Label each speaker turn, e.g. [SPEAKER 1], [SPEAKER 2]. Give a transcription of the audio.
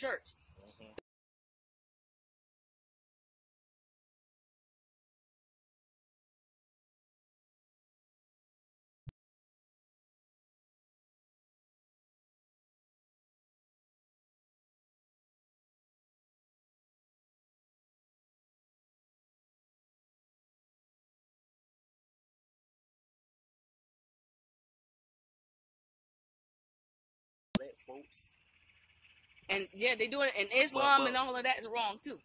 [SPEAKER 1] church.
[SPEAKER 2] Folks.
[SPEAKER 1] And yeah, they do it in Islam and all of that is wrong too.